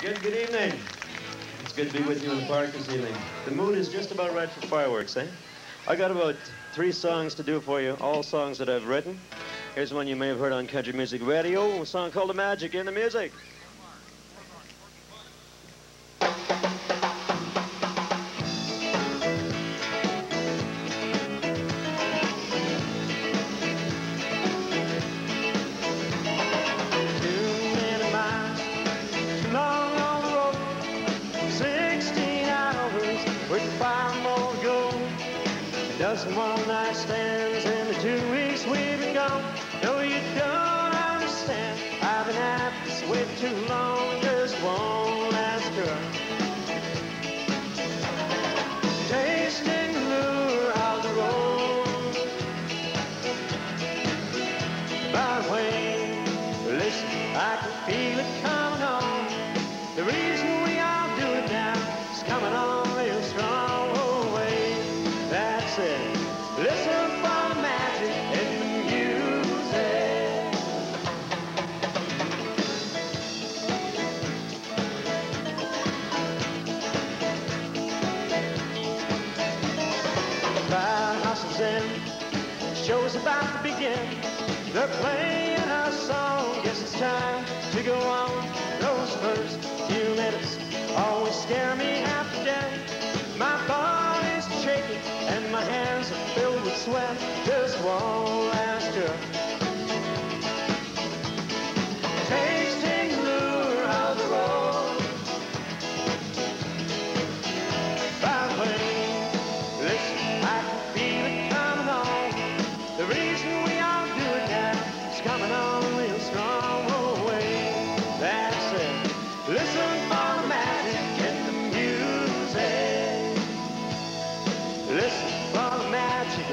Good, good evening. It's good to be with you in the park this evening. The mood is just about right for fireworks, eh? I got about three songs to do for you, all songs that I've written. Here's one you may have heard on Country Music Radio, a song called The Magic in the Music. Dozen one night stands in the two weeks we've been gone. No, you don't understand. I've been at this way too long, just won't last her. Tasting the lure of the road. By the way, listen, I can feel it coming on. The reason we all do it now is coming on show's about to begin. They're playing our song, guess it's time to go on. Those first few minutes always scare me half Just won't last her.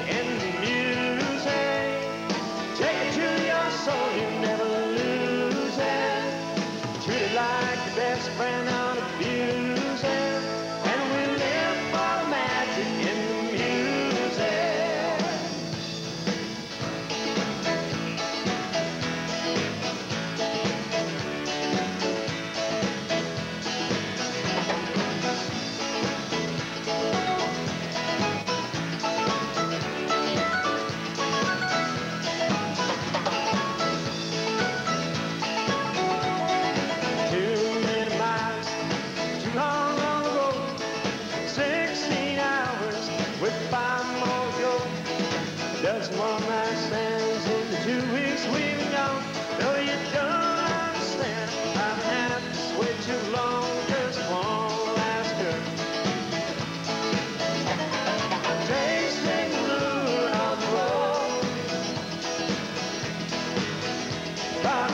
Magic Just one night stands in the two weeks we've known. No, you don't understand. I've had this way too long. Just one last girl. Tasting blue on the road. By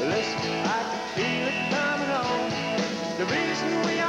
listen, I can feel it coming on. The reason we